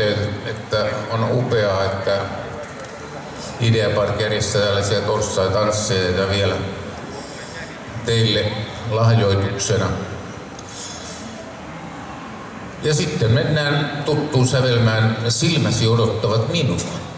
piirteet, että on upeaa, että Ideapark järjestää tällaisia torstai-tansseja vielä teille lahjoituksena. Ja sitten mennään tuttuun sävelmään Silmäsi odottavat minua.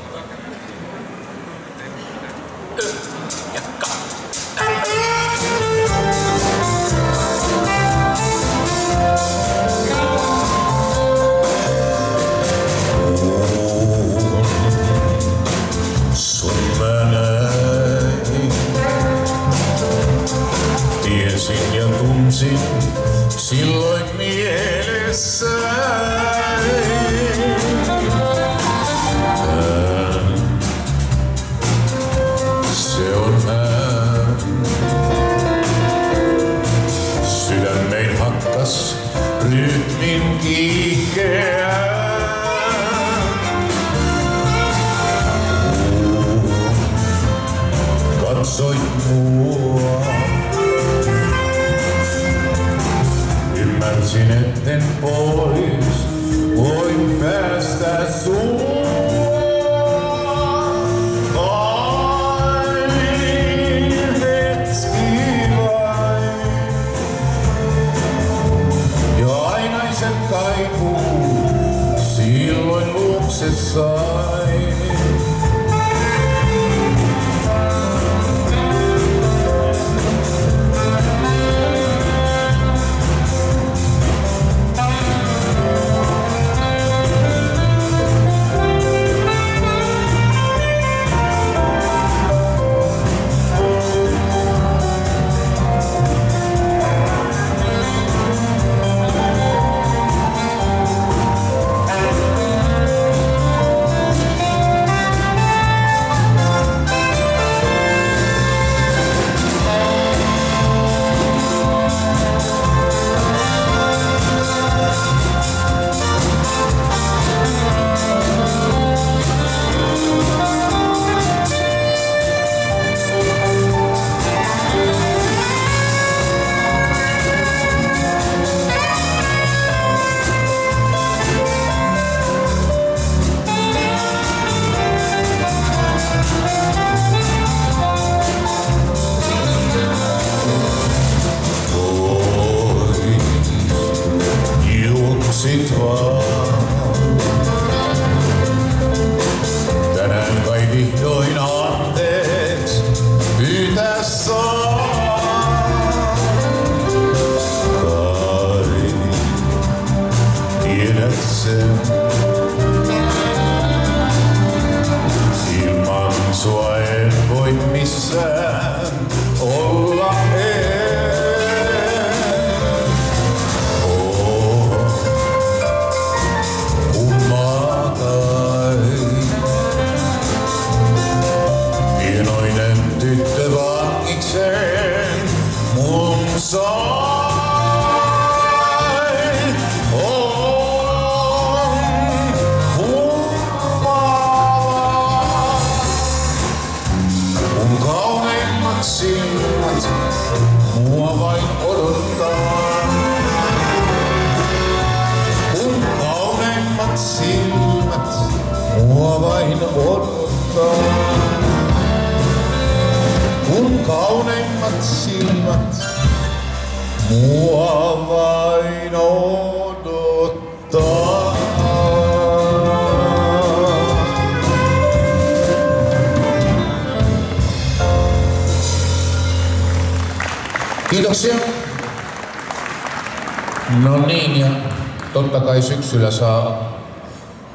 syksyllä saa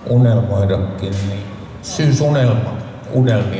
unelmoidakin, niin syysunelma, unelmi.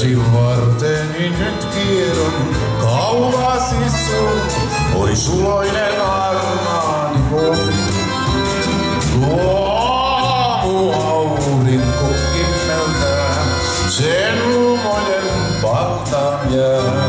Itseäsi varteni nyt kierron kaulasi sun, oi suloinen armaan voi. Tuo aamu aurinko kimmeltää, sen lumojen pattaan jää.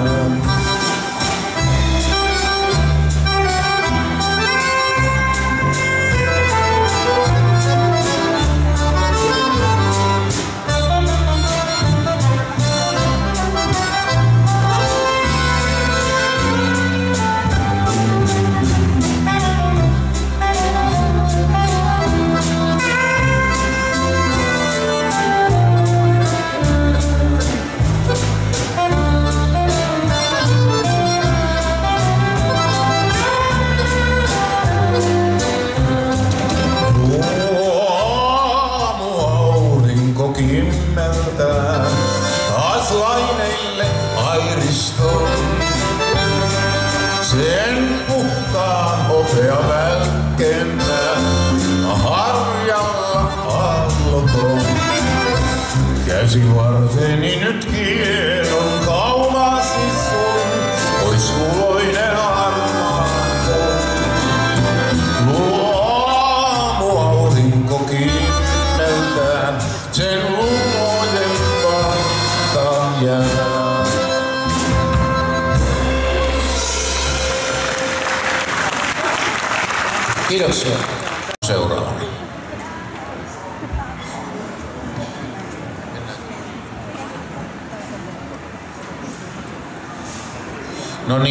as he was in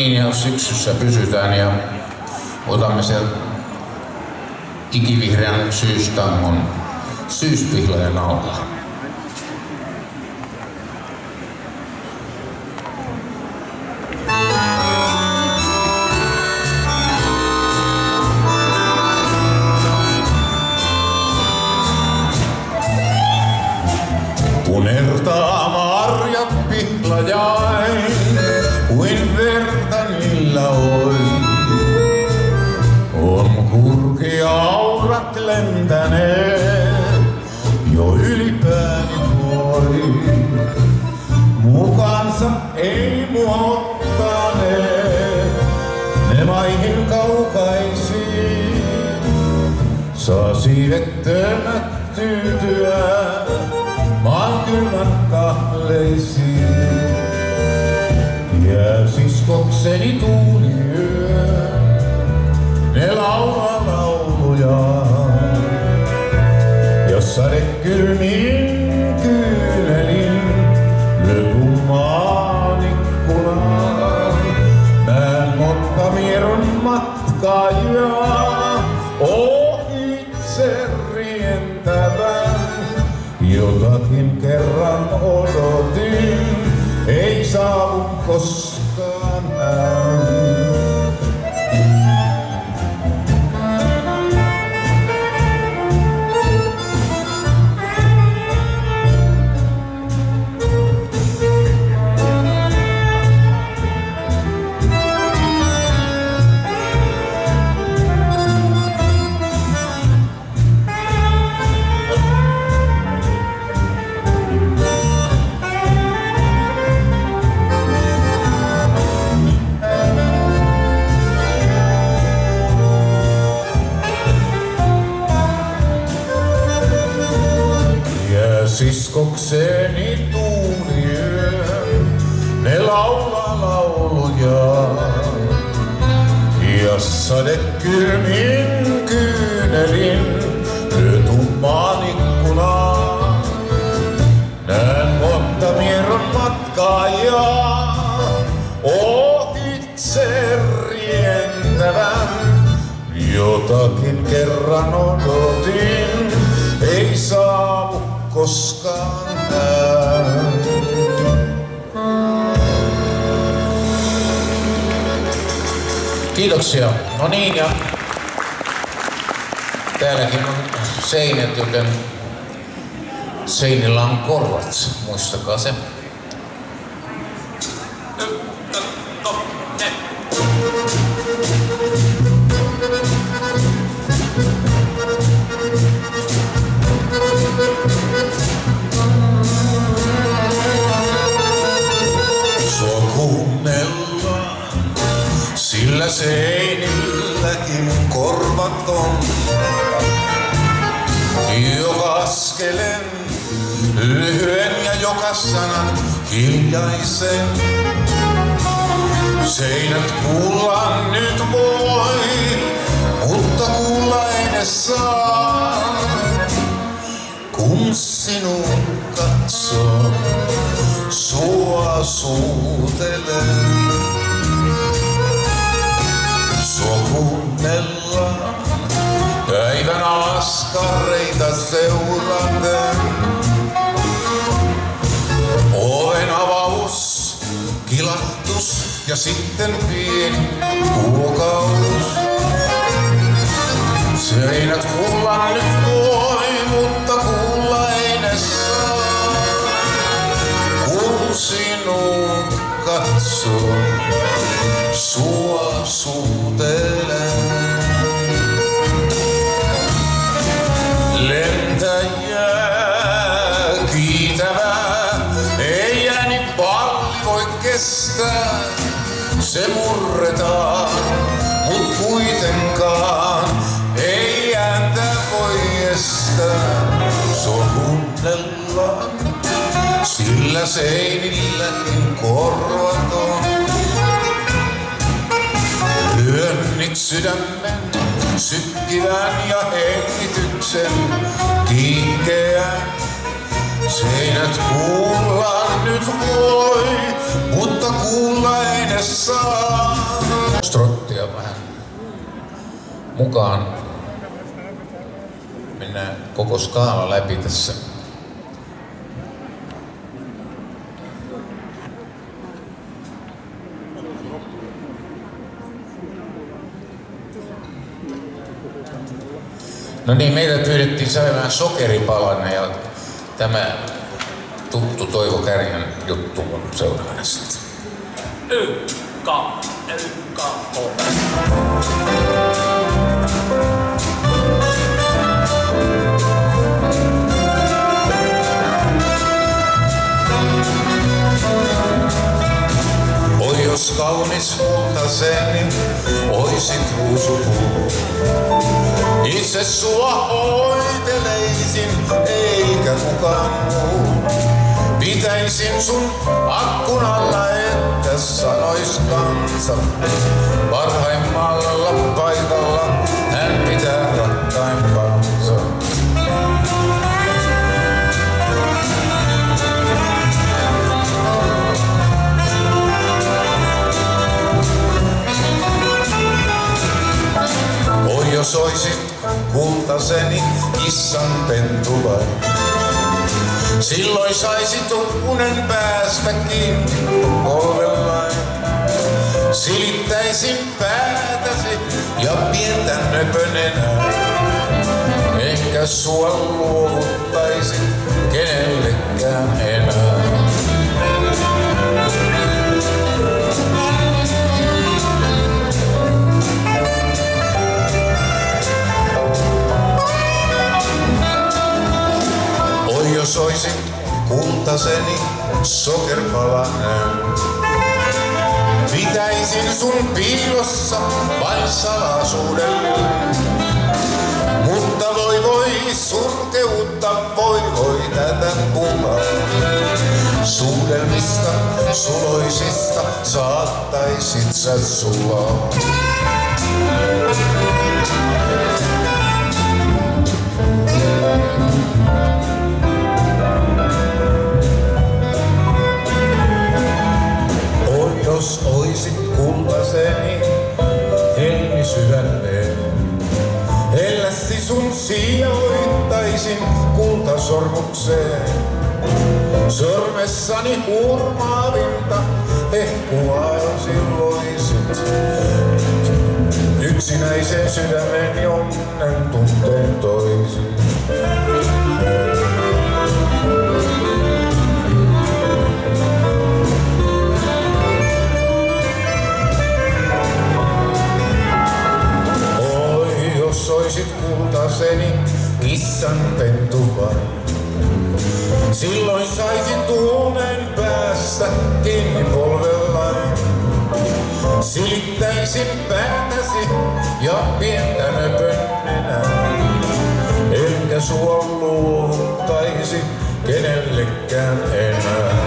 Niin, jos syksyssä pysytään ja otamme sen ikivihreän syystangon syyspihlajan alle. Sanan hiljaisen. Seinät kuullaan nyt voi, mutta kuulla ei ne saa. Kun sinun katsoo, sua suutelen. Sua kuunnellaan, päivän askareita seuraten. Kilahtus ja sitten pieni kuokaus. Seinät kuulla nyt voi, mutta kuulla ei ne saa. Kun sinun katsoo, sua suutelen. Se murretaan, mut kuitenkaan ei ääntä voi estää. Korvat on. Lyön nyt sydämen sykkivän ja hengityksen kiinkeän. Seinät kuullaan nyt voi, mutta kuulla ei ne saa. Strottia vähän mukaan. Mennään koko skaala läpi tässä. No niin, meillä pyydettiin säilymään sokeripalan ja tämä tuttu Toivo Kärjän juttu on seuraavana sitten. Ykka, ykka. Oi jos kaunis kultaseni, oisit ruusupuu. Itse sua hoiteleisin, eikä kukaan muu. Pitäisin sun akkun alla, että sanois kansa. Parhaimmalla paikalla hän pitää rakkaimpaansa. Oi jos oisit kultaseni kissan pentulai. Silloin saisit unen päästä kiinni. Silittäisin päätäsi ja pientä nöpönenää. Ehkä sua luovuttaisin kenellekään enää. Oisit kultaseni sokerpalanen. Pitäisin sun piilossa vain salaisuudella. Mutta voi voi surkeutta, voi voi tätä pumaa. Suudelmista, suloisista saattaisit sä sulaa. sydämeen. Hellästi sun sijoittaisin kultasormukseen. Sormessani hurmaavinta hehkuvaa silloisit. Yksinäisen sydämen jonnen tunteen toisin. Kiinni polvellani. Silittäisin päätäsi ja pientä nöpönnenä. Enkä sua luovuttaisi kenellekään enää.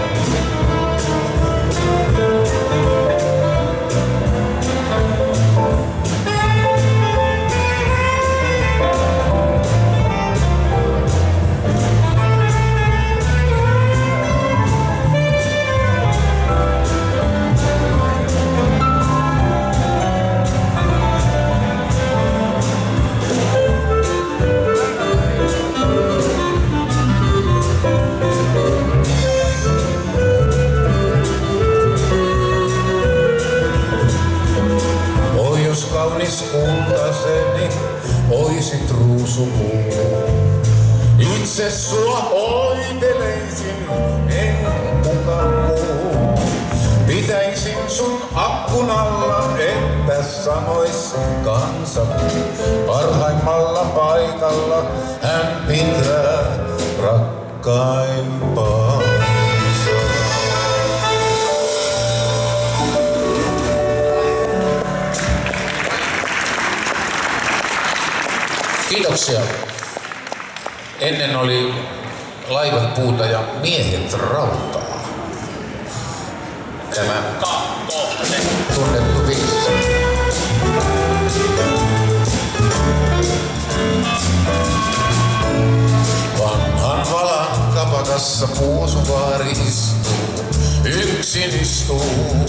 Ruusupuu. Itse sua oiteleisin, en kukaan. Pitäisin sun akkun alla, että sanois kansa. Parhaimmalla paikalla hän pitää rakkaimpaansa. Kiitoksia. Ennen oli laivat puuta ja miehet rautaa. Tämä tunnettu biisi. Vanhan valan kapakassa puusuvaari istuu, yksin istuu.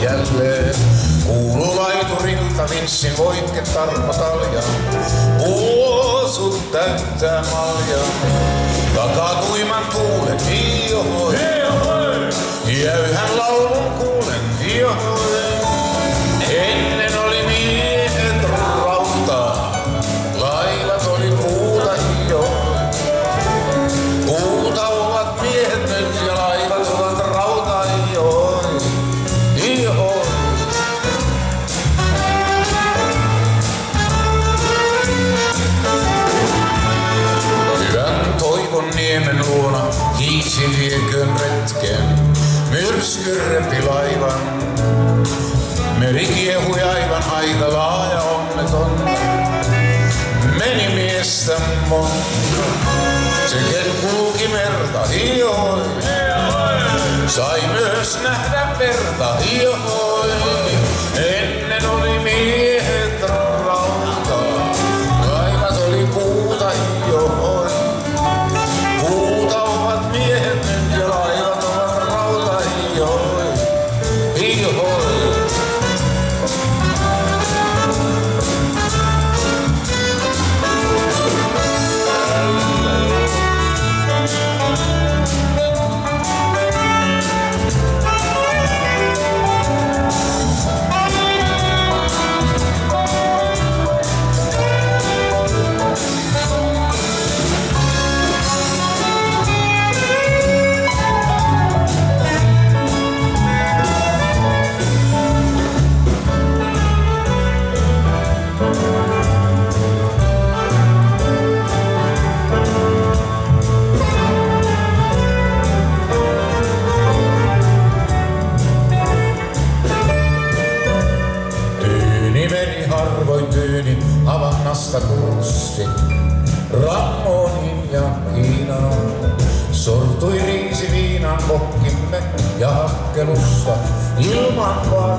Jälleen kuuluu laiturilta vinssin voikke tarmo talja. Puosut täyttää malja, takaa tuiman tuulen hiohoi. Jäyhän laulun kuulen hiohoi. Sai myös nähdä verta hioi.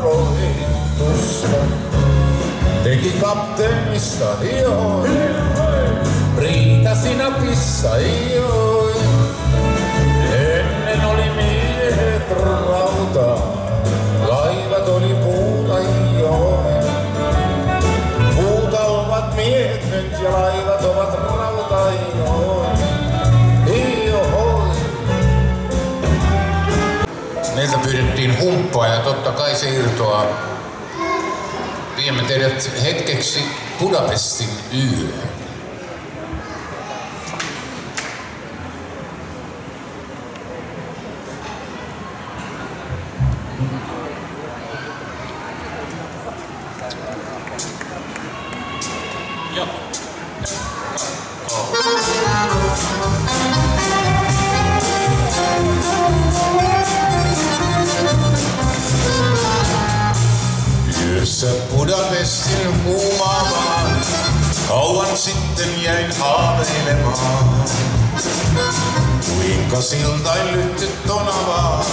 Varoitusta. Teki kapteenista hioi, riita sinä pissa hioi. Ennen oli miehet rautaa, laivat oli puuta hioi. Puuta ovat miehet nyt ja laivat ovat rauta hioi. Meiltä pyydettiin humppaa ja totta kai se irtoaa. Viemme teidät hetkeksi Budapestin yöhön. Budapestin huumaavaan, kauan sitten jäin haaveilemaan. Kuinka siltain lyhty tonavaan,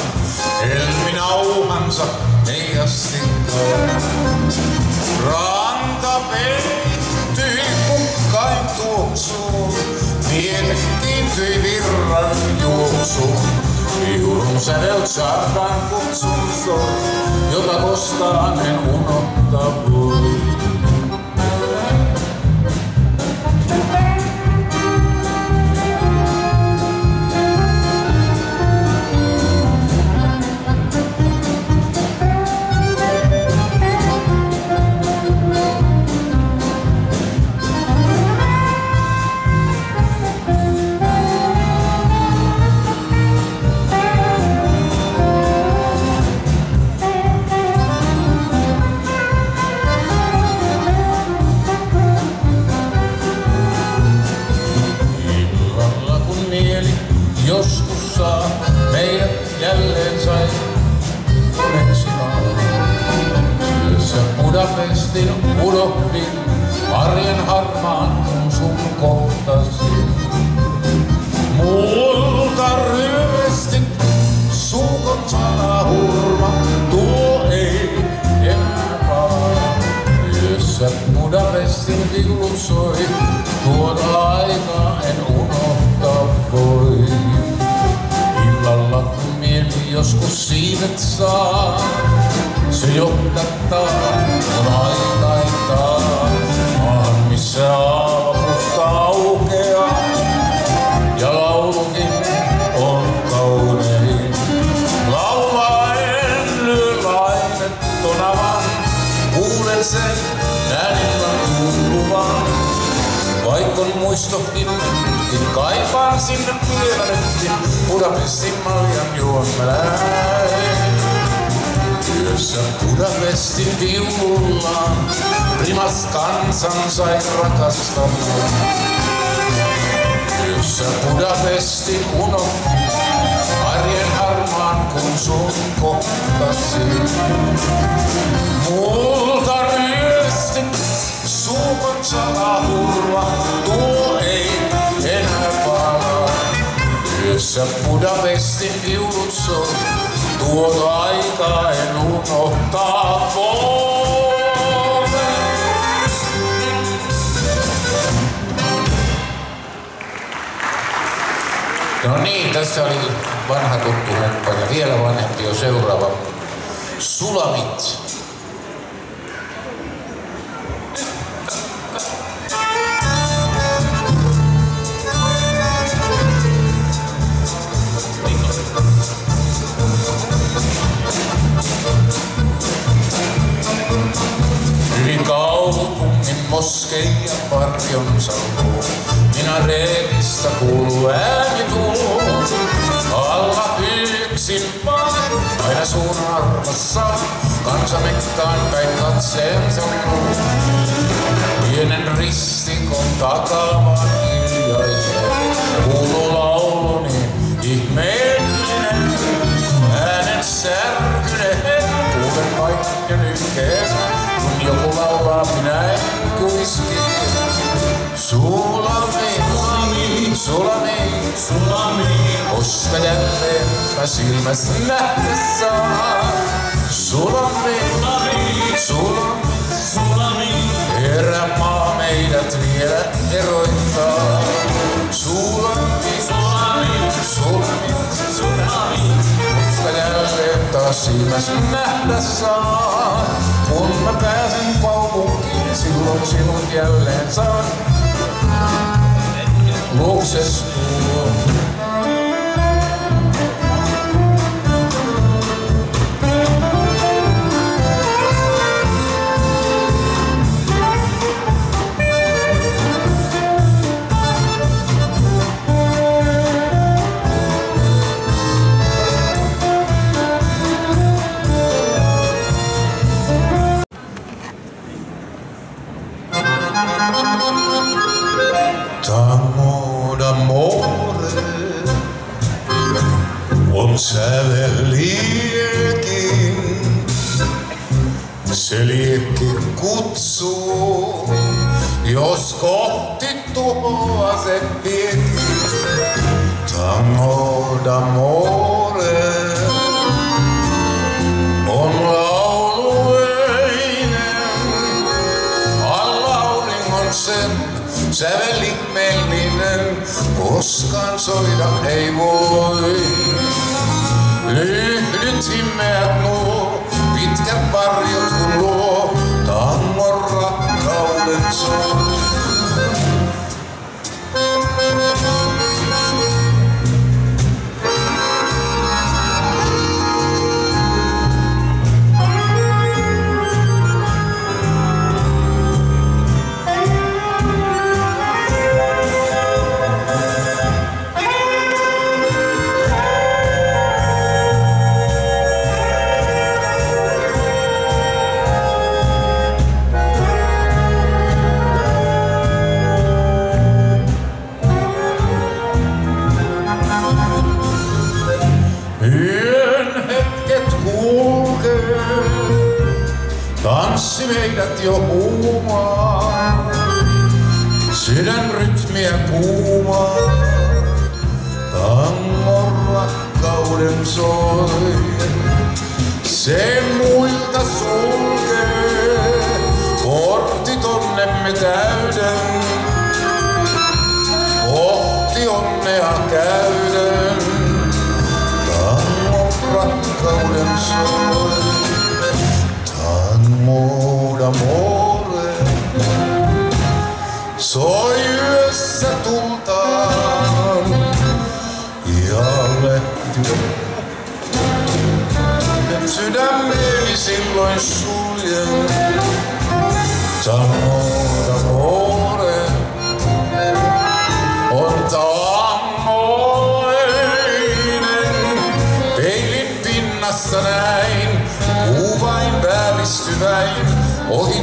helmi nauhansa meijastinkaan. Ranta peittyi kukkain tuoksuun, miete kiintyi virran juoksuun. Viulun sävel saadaan kutsun soi, jota koskaan en unohtaa voi. Muistokin nytkin, kaipaan sinne vielä Budapestin maljan juomelään. Yössä Budapestin viulullaan, rimas kansan sai rakastamaan. Yössä Budapestin unohti, arjen harmaan kun sun kohtasin. Multa ryöstit suukon salahurma, Yössä Budapestin viulut soi, tuota aikaa en unohtaa voi. No niin, tässä oli vanha tuttu ja vielä vanhempi on seuraava. Sulamit. Moskeija varjonsa luo. Minä reetistä kuuluu ääni tuo. Alla yksin vaan, aina sun arvassa. Kansa mekkaan päin katseensa luo. Pienen ristikon takaa vaan hiljainen. Kuuluu lauluni ihmeellinen. Äänen särkyne, kuulen kaikki lykkeen. Kun joku laulaa, minä en. Sulami, sulami, sulami, koska jälleen mä silmäs nähdä saan. Sulami, sulami, sulami, erämaa meidät vielä eroittaa. Sulami, sulami, sulami, sulami, jälleen taas silmäs nähdä saan. Kun mä pääsen kaupunkiin, silloin sinut jälleen saan. Luokses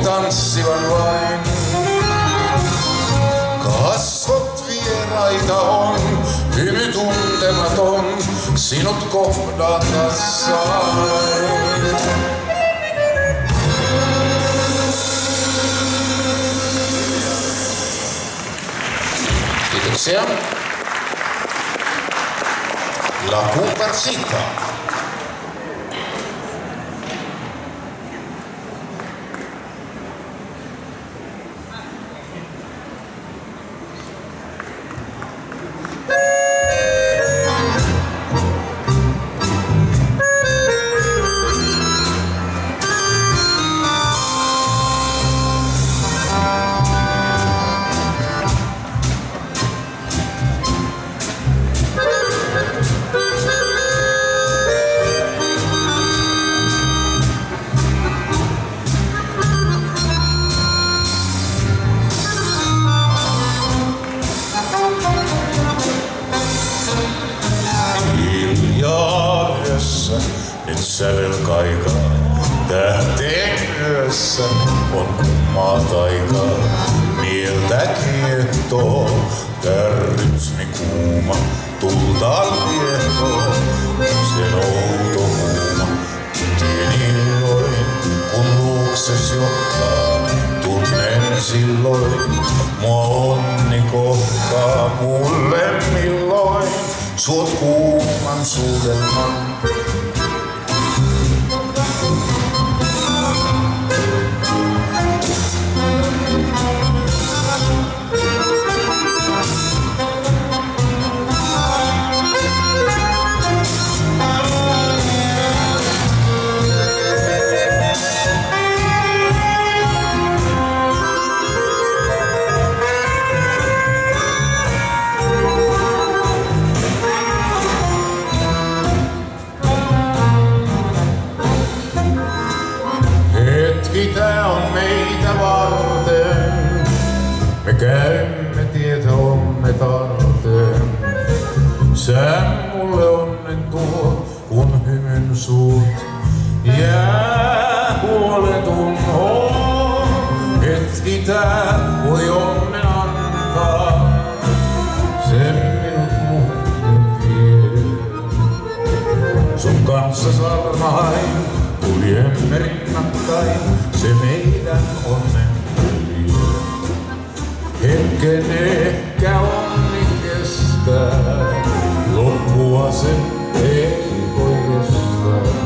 tanssivan vain. Kasvot vieraita on, hymy tuntematon, sinut kohdata sain. Kiitoksia. La Comparsita. Käymme tietomme tarpeen. Sä mulle onnen tuo, kun hymyn suut jää huoletun on. Hetki tää voi onnen antaa. Sen minut muuten vie. Sun kanssa salmain kuljemme rinnakkain. Se meidän on Hetken ehkä onni kestää, loppua se ei voi kestää.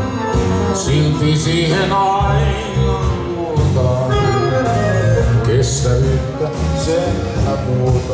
Silti siihen aina luotan, kestävyyttä sen muuta.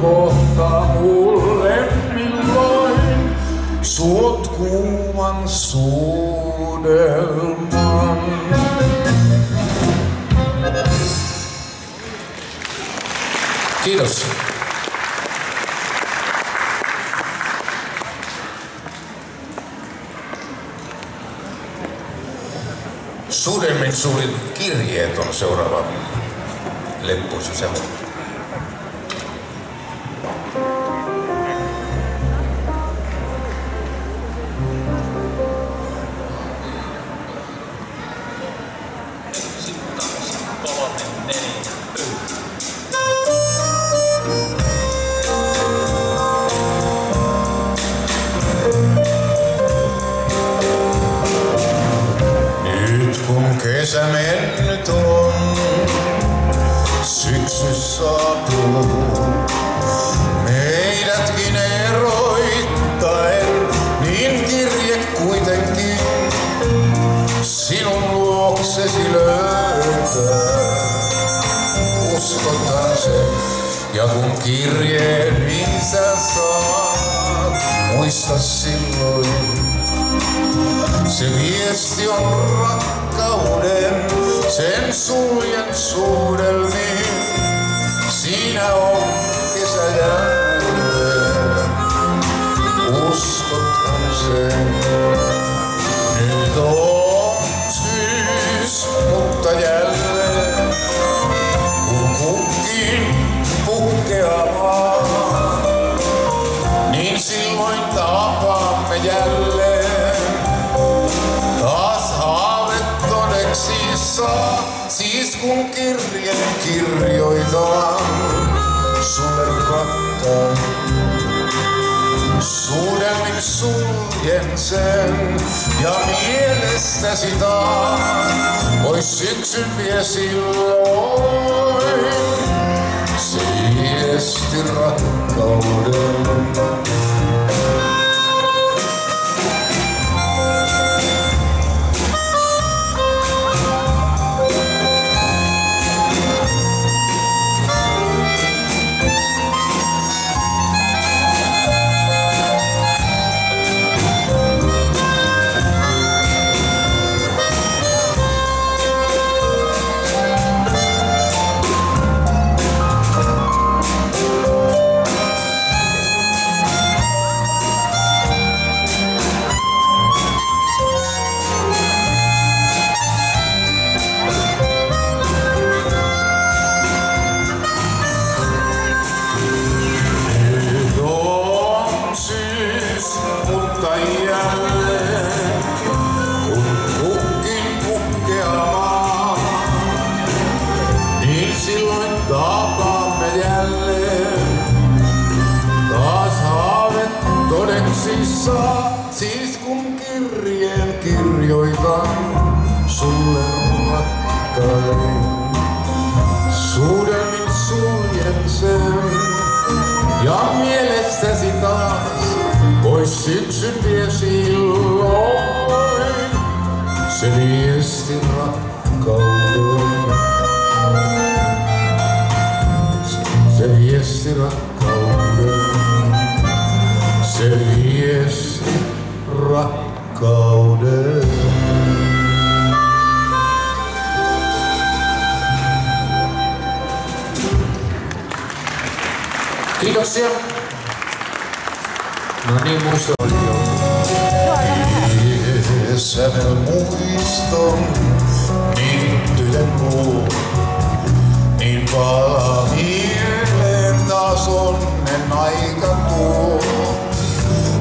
kohtaa mulle milloin. Suot kuuman suudelman. Kiitos. Suudelmin suuri kirjeet on seuraava leppuisa semmoinen. Syksy saapuu. Meidätkin eroittaen, niin kirje kuitenkin sinun luoksesi löytää. Uskotaan se, ja kun kirjeen niin sä saat, muista silloin se viesti on rakkauden, sen suljen suudelmiin. Siinä on kesä jälleen, uskothan sen. Nyt on syys, mutta jälleen, kun kukin puhkeamaan, niin silloin tapaamme jälleen. Taas haave todeksi saa, kun kirjeen kirjoitan sulle rakkaan. Suudelmin suljen sen ja mielestäsi taas pois syksyn vie silloin. Se viesti rakkauden. syksyn vie silloin, se viesti rakkauden. Se viesti rakkauden, se viesti rakkauden. Kiitoksia. No niin, muista oli jo. Sävel muiston niittyjen muu. Niin palaa mieleen taas onnen aika tuo.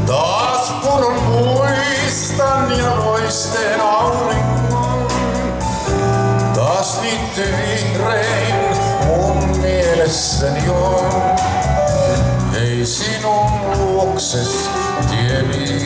Taas puron muistan ja loisteen auringon. Taas niitty vihrein mun mielessäni on. Sinun luokses tieni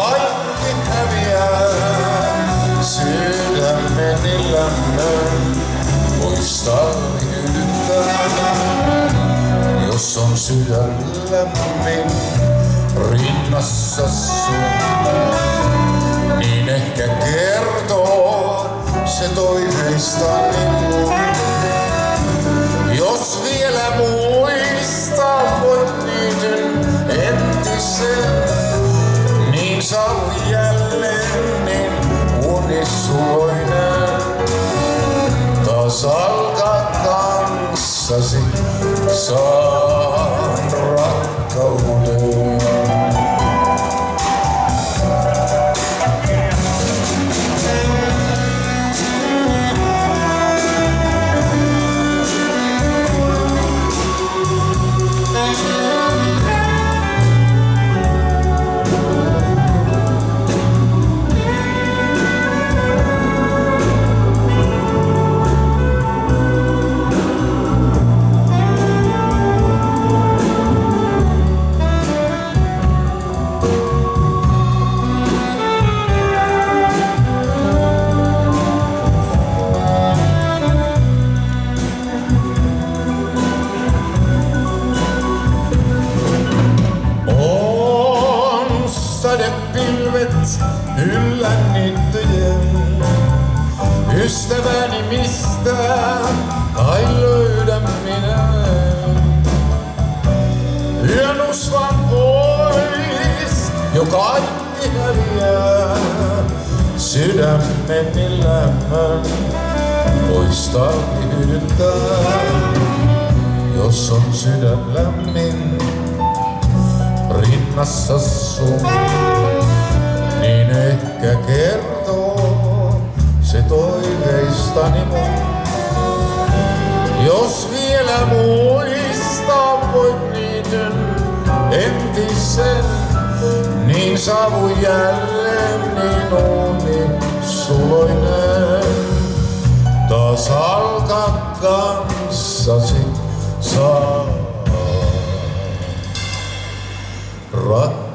kaikki häviää. Sydämeni lämmön poistaa hyydyttää. Jos on sydän lämmin rinnassa sun, Sydämeni lämmön poistaa hyydyttää. Jos on sydän lämmin, rinnassa sun, niin ehkä kertoo se toiveistani mun. Jos vielä muistaa voit niityn entisen, niin saavu jälleen niin uni suloinen. Taas alkaa kanssasi saa rakkauden.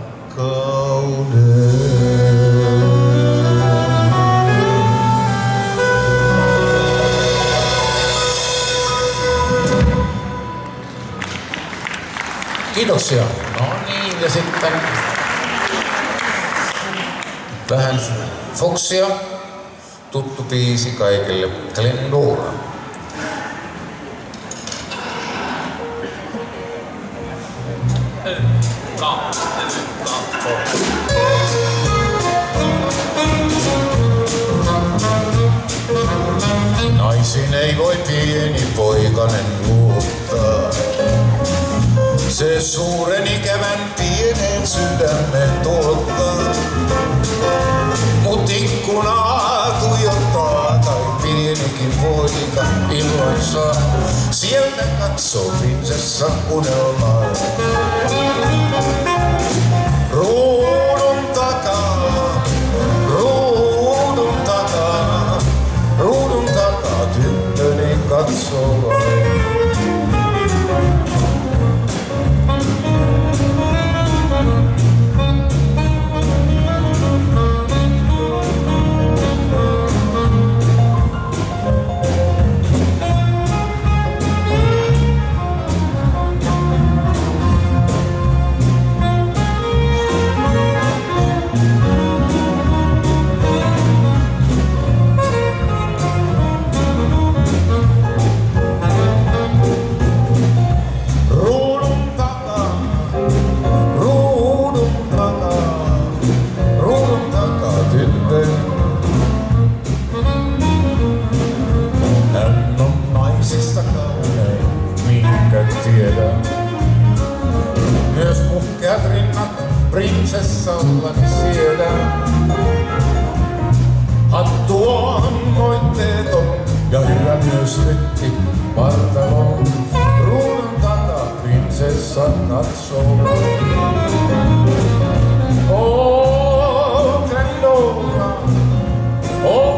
Kiitoksia. No niin, ja sitten vähän Foxia. Tuttu biisi kaikille. Glendora. Ykka, sovinsa unelmaa. süsletti pantalon. Ruudun taga printsessa katsoo. Oh, Glenora, oh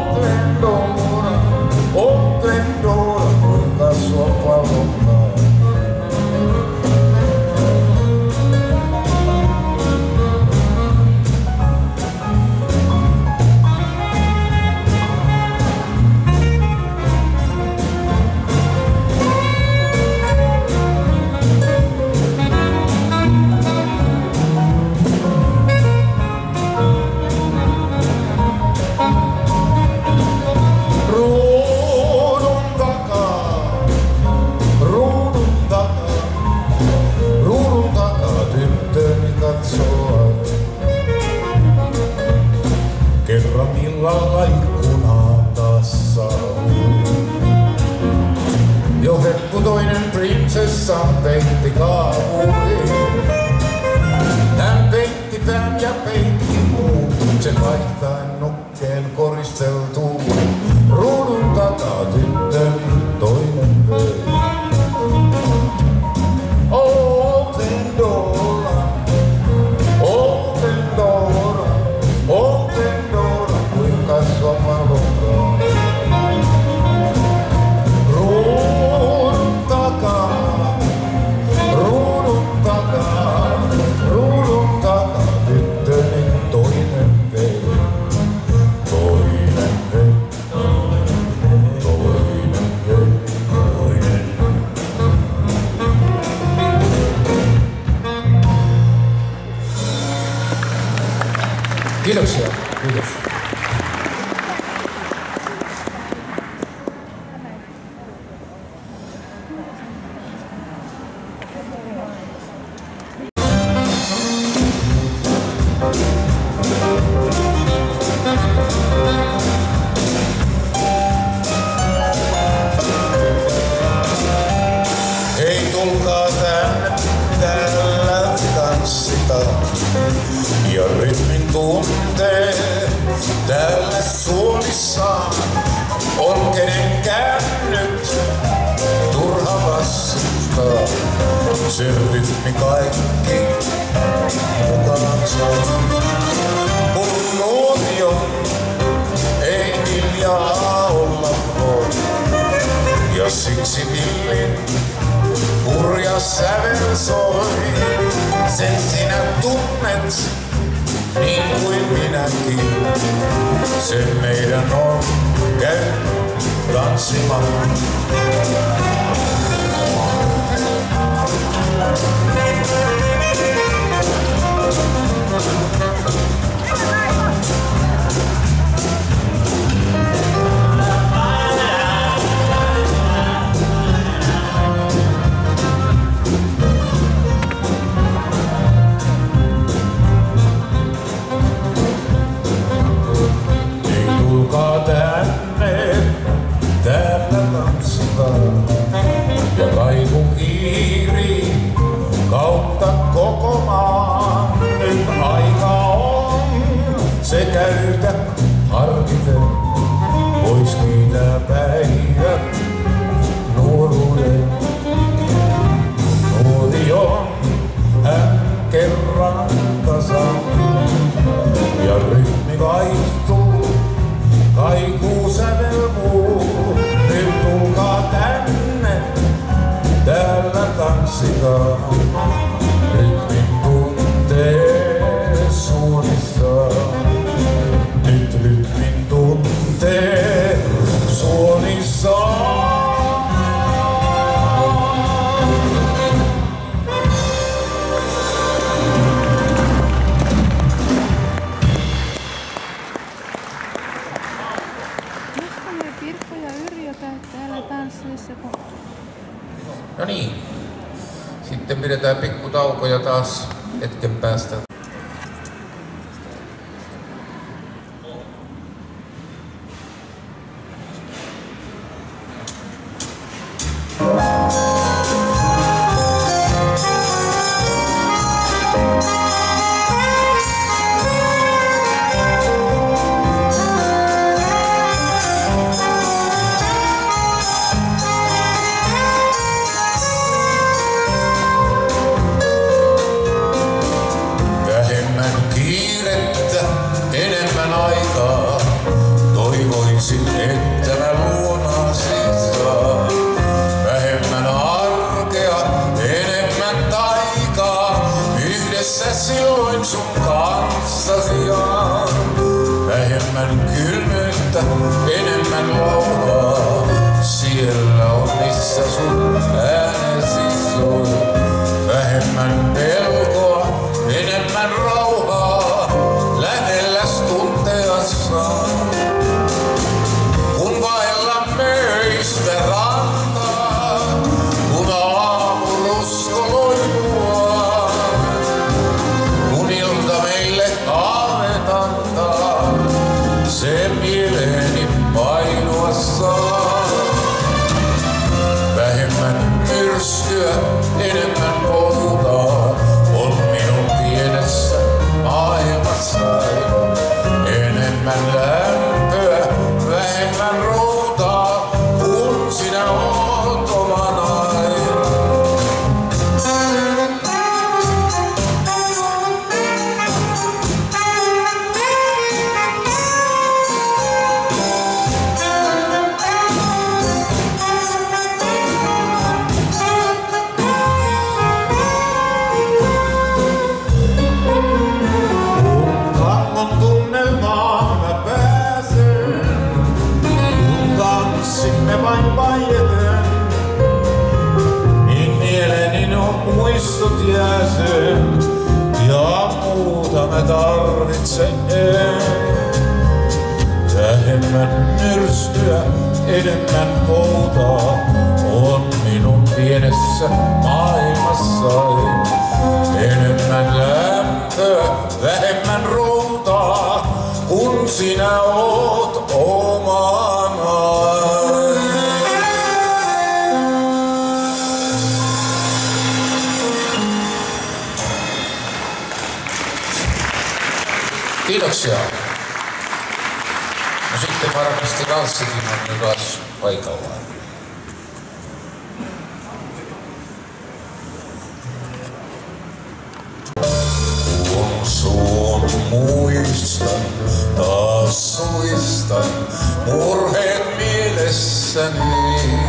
and enemmän poutaa on minun pienessä maailmassa. Enemmän lämpöä, vähemmän ruokaa. taas paikallaan. Tuon suun muistan, taas muistan, murheet mielessäni.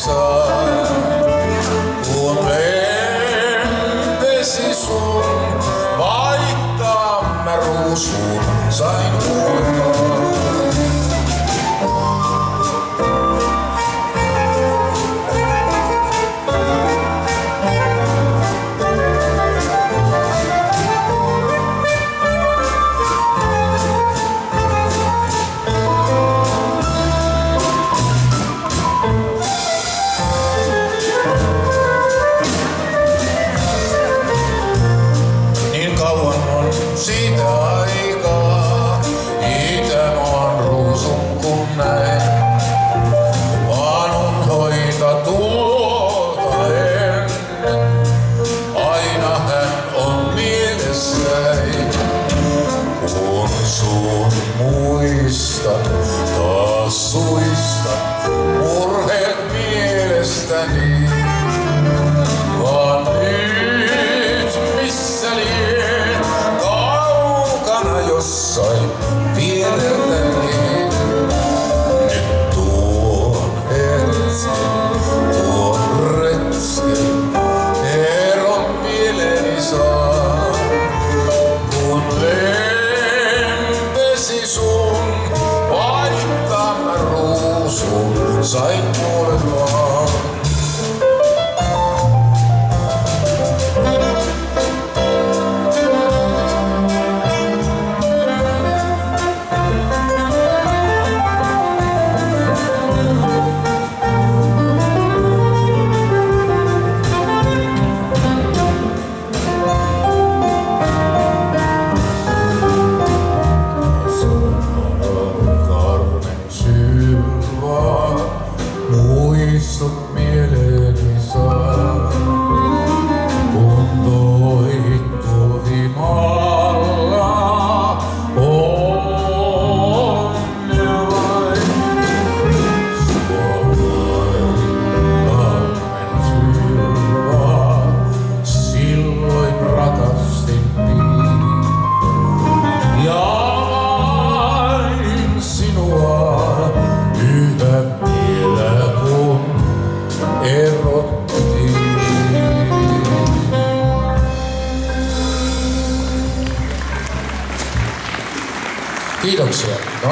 so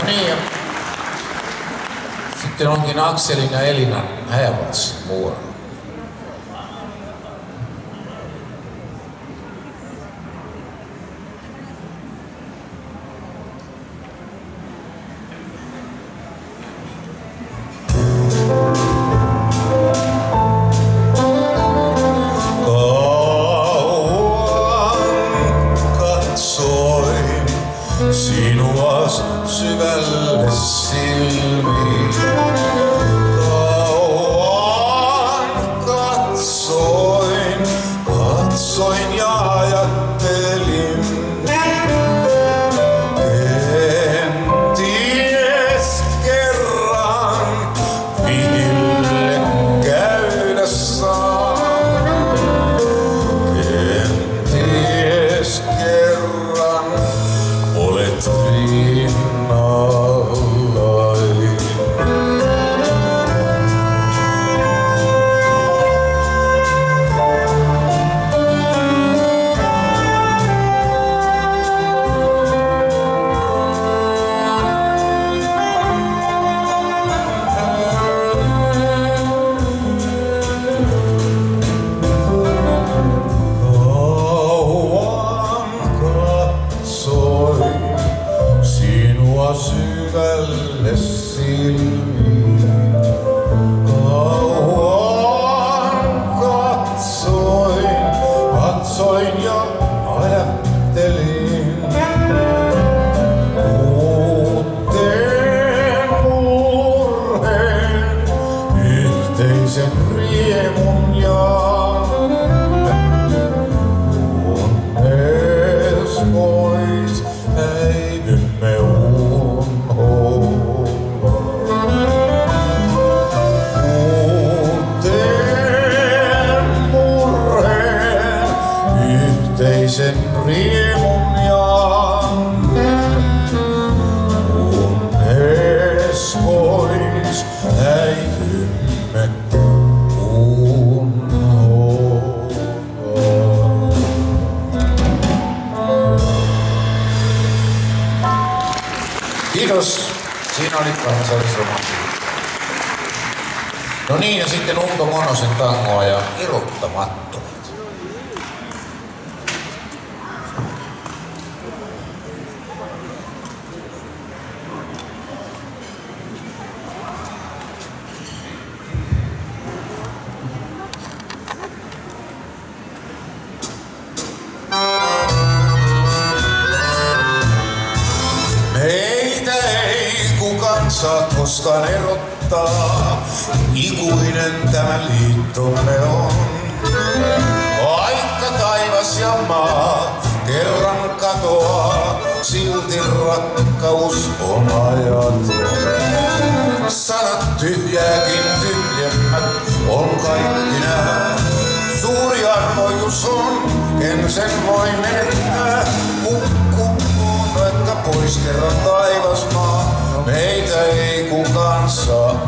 Niin. Sitten onkin Akselin ja Elinan häivans muualla. No niin, ja sitten Unto Monosen tangoa ja irrottamatta. rakkaus on ajaton. Sanat tyhjääkin tyhjemmät on kaikki nämä. Suuri arvoitus on, en sen voi menettää. Kukku että pois kerran taivas maa, meitä ei kukaan saa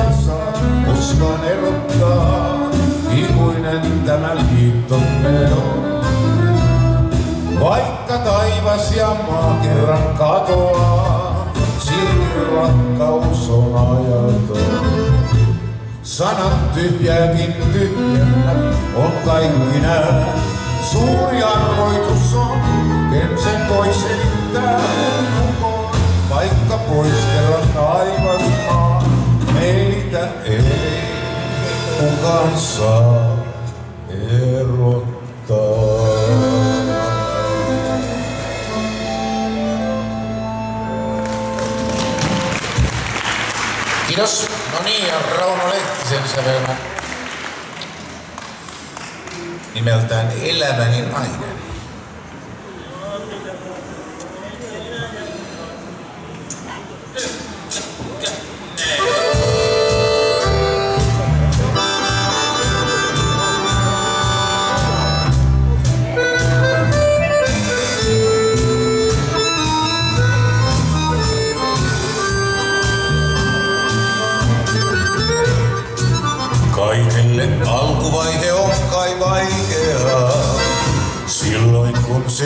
kansa koskaan erottaa. Ikuinen tämä liittomme. Vaikka taivas ja maa kerran katoaa, silti rakkaus on ajaton. Sanat tyhjääkin tyhjänä on kaikki nää. Suuri arvoitus on, ken sen pois selittää. Vaikka pois kerran taivasta meitä ei kukaan saa erottaa. Kiitos. No niin, ja Rauno Lehtisen sävelmä nimeltään Elämäni nainen.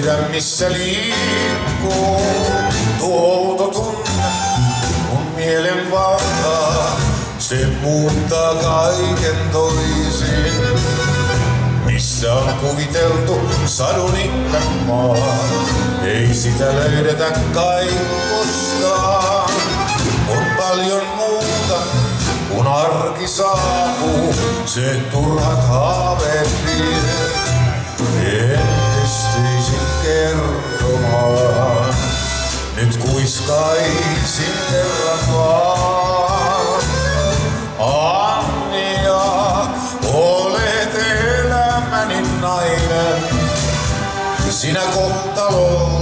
Sydämissä liikkuu tuo outo tunne, kun mielen valtaa, se muuttaa kaiken toisin. Missä on kuviteltu sadun maa, ei sitä löydetä kai koskaan. On paljon muuta, kun arki saapuu, se turhat haaveet vie. Kertomaan, nyt kuiskaisin kerran vaan. Annia, olet elämäni nainen, sinä kohtalolta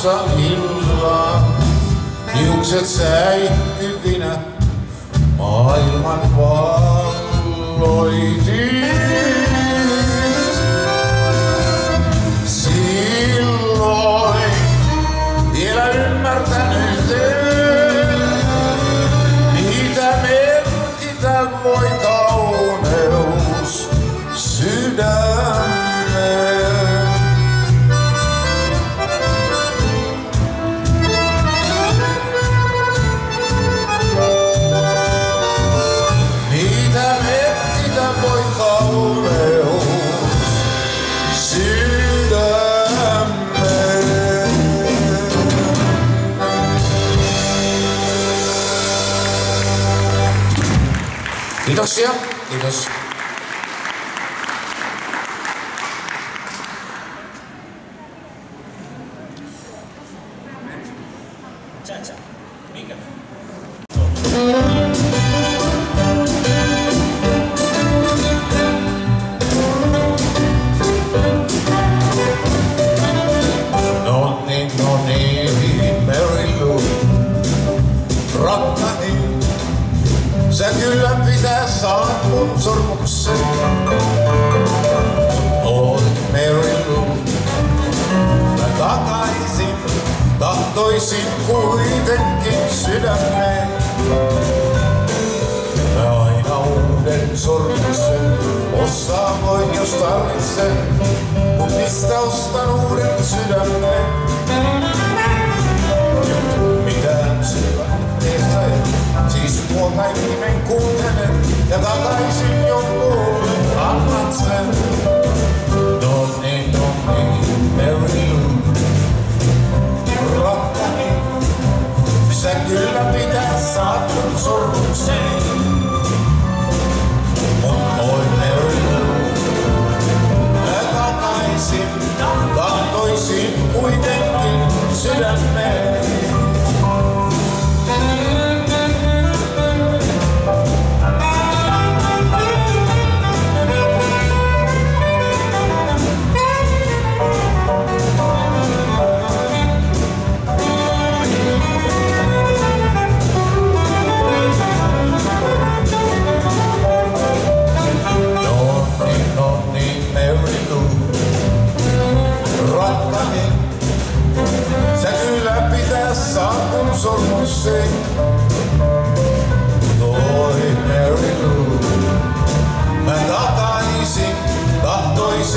kuutamossa illan, hiukset säihkyvinä maailman valloitit.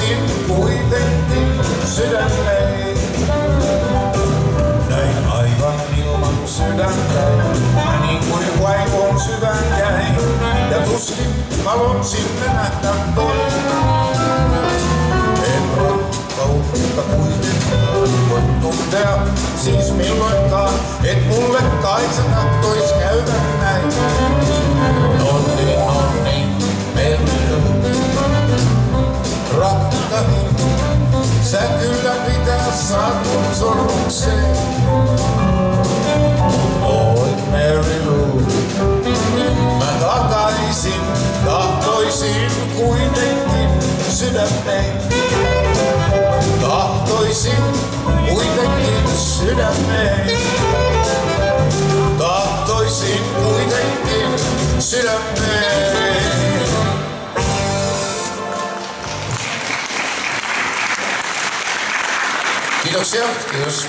Tahtoisin kuitenkin sydämeen. Näin aivan ilman sydäntä, niin kuin vaivon syvän jäin. Ja tuskin haluan sinne nähdä toinen. En rakkautta kuitenkaan voi tuntea, siis milloinkaan, et mulle kai sä tahtois käydä näin. Sä kyllä pitää saat mun sormukseen. Oi Mary Lou, mä takaisin, tahtoisin kuitenkin sydämeen. Tahtoisin kuitenkin sydämeen. Tahtoisin kuitenkin sydämeen. Kiitoksia. Kiitos.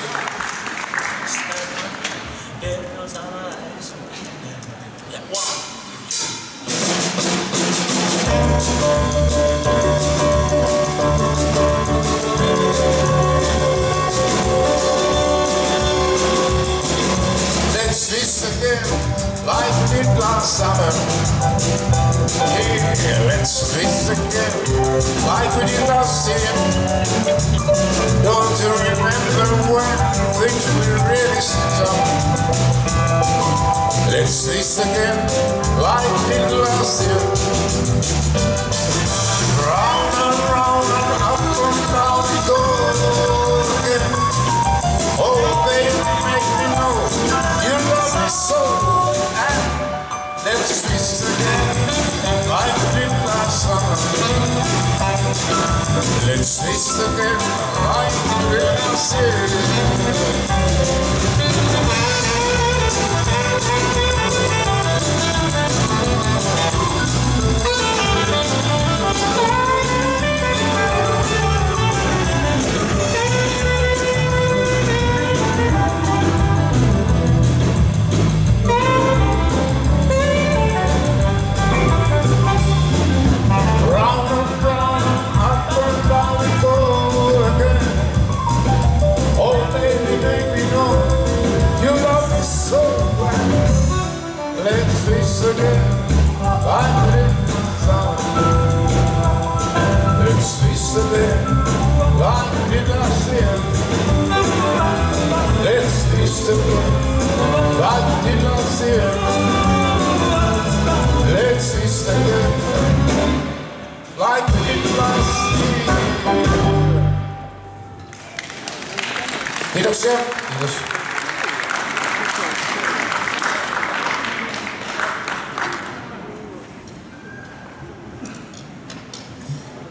Let's listen again, like midnight summer. Yeah, let's face it again. life could you not see? Don't you remember when things were really stop? Let's face it again. life could you not see? Let's face the game, I will see.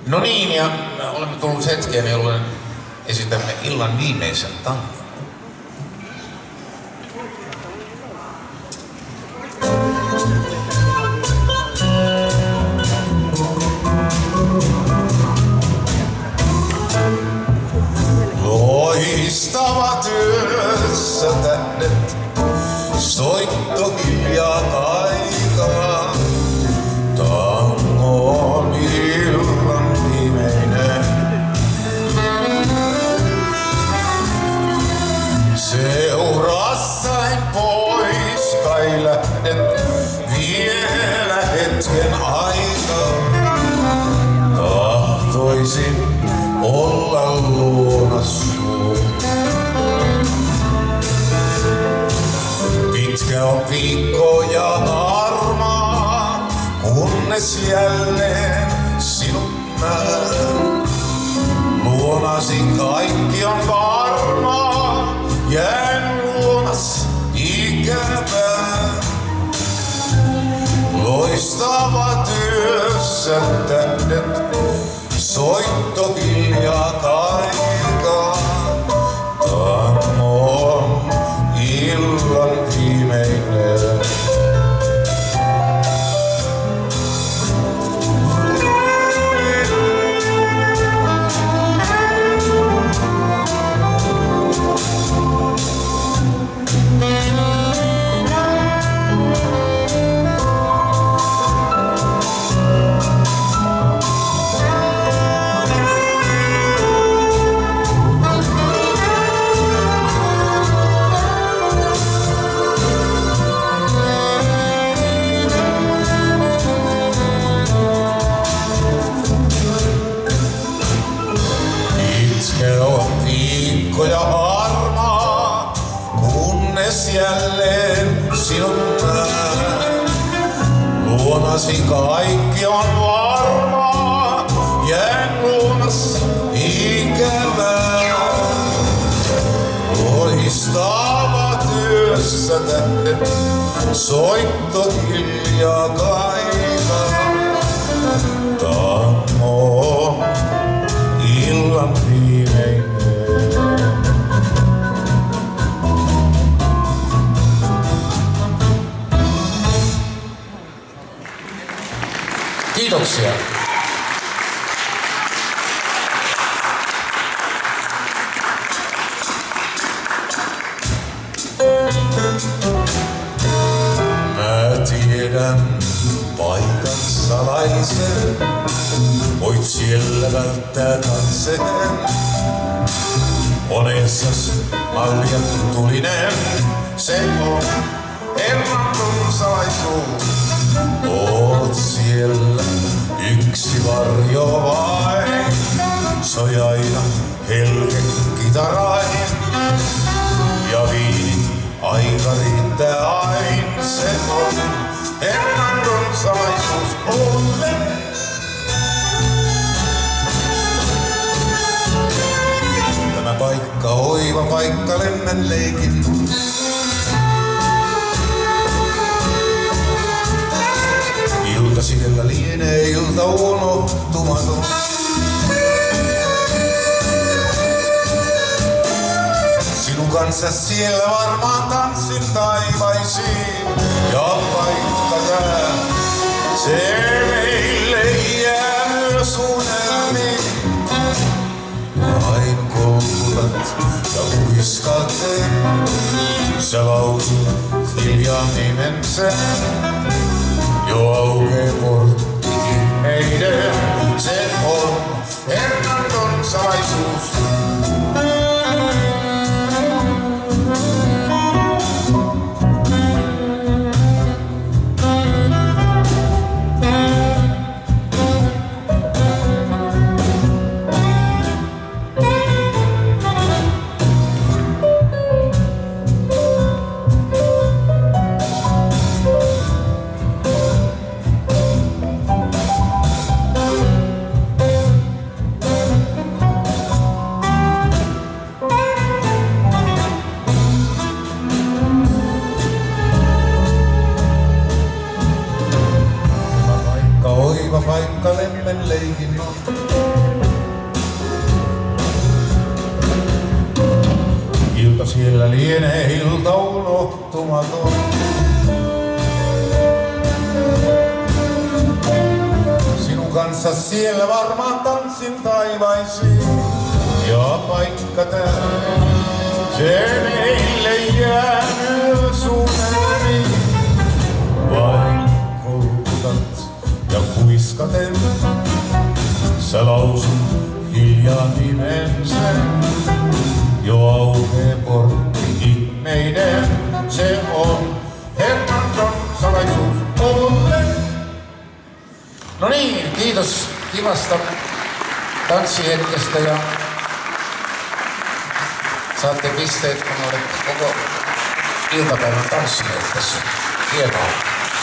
No niin, ja äh, olemme tulleet hetkeen, jolloin esitämme illan viimeisen tangon.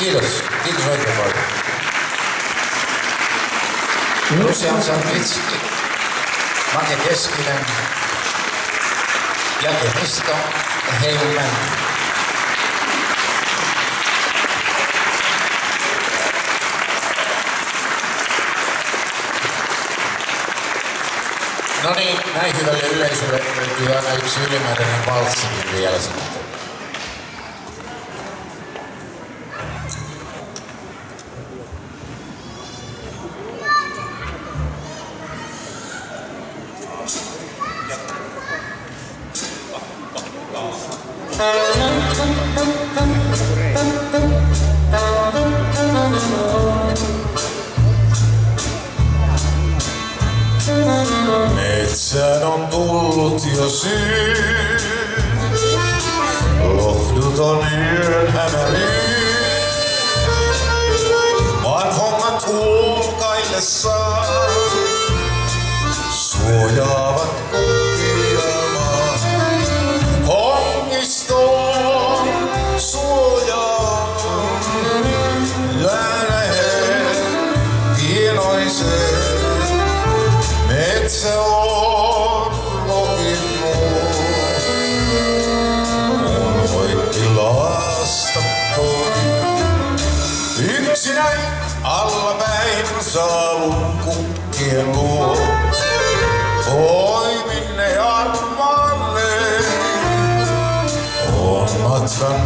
Kiitos. Kiitos oikein paljon. Lucian Sarvitski, Make Keskinen, Jake Heimo Mänty. No niin, näin hyvälle yleisölle löytyy aina yksi ylimääräinen valssikin vielä sitten. Lohduton yön hämäryys. Maan hommat ulkaillessaan suojaavat kokkiamaa.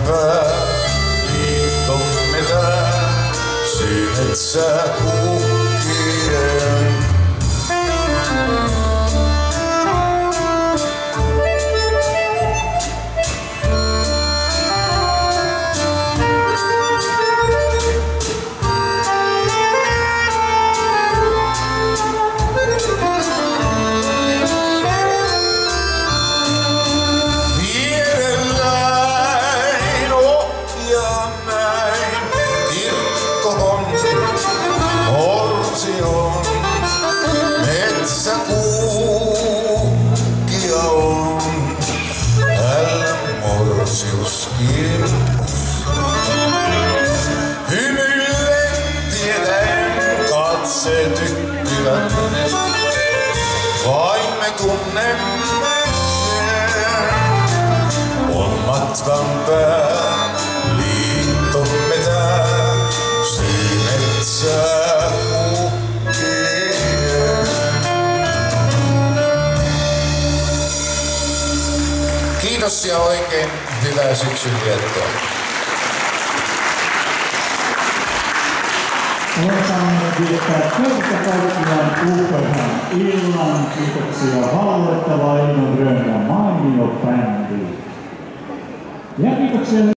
Matkan pää, liittomme tää, syy metsä kukkien. Kiitos ja oikein hyvää syksyn viettoa. Osamme viettää kaikkiaan illan. Kiitoksia Grön ja mainio bändi. Ja kiitoksia